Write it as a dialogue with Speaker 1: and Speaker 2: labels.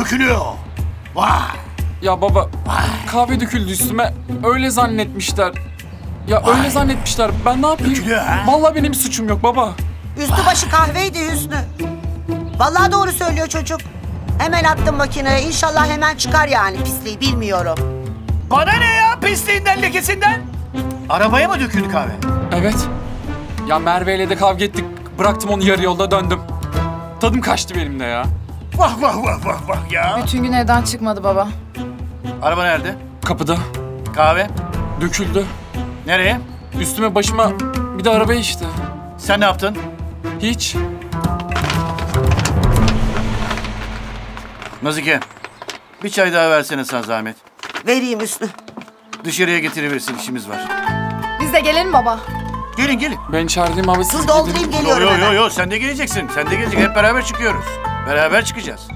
Speaker 1: Dökülüyor. Vay.
Speaker 2: Ya baba kahve döküldü üstüme. Öyle zannetmişler. Ya öyle zannetmişler. Ben ne yapayım?
Speaker 1: Dökülüyor ha?
Speaker 2: Vallahi benim suçum yok baba.
Speaker 3: Üstü başı kahveydi Hüsnü. Vallahi doğru söylüyor çocuk. Hemen attım makineye. İnşallah hemen çıkar yani pisliği bilmiyorum.
Speaker 1: Bana ne ya pisliğinden lekesinden? Arabaya mı döküldü kahve?
Speaker 2: Evet. Ya Merve ile de kavga ettik. Bıraktım onu yarı yolda döndüm. Tadım kaçtı benim de ya.
Speaker 1: Vah vah vah vah vah ya.
Speaker 4: Bütün gün evden çıkmadı baba.
Speaker 1: Araba nerede?
Speaker 2: Kapıda.
Speaker 1: Kahve?
Speaker 2: Döküldü.
Speaker 1: Nereye?
Speaker 2: Üstüme başıma bir de arabaya işte.
Speaker 1: Sen ne yaptın?
Speaker 2: Hiç.
Speaker 1: Nazike. Bir çay daha versene sana zahmet.
Speaker 3: Vereyim Hüsnü.
Speaker 1: Dışarıya getiriversin işimiz var.
Speaker 4: Biz de gelelim baba.
Speaker 1: Gelin gelin.
Speaker 2: Ben içerideyim abi siz
Speaker 3: Dur doldurayım.
Speaker 1: Yo
Speaker 3: geliyorum
Speaker 1: yo yo yo sen de geleceksin. Sen de geleceksin. Hep beraber çıkıyoruz. Beraber çıkacağız.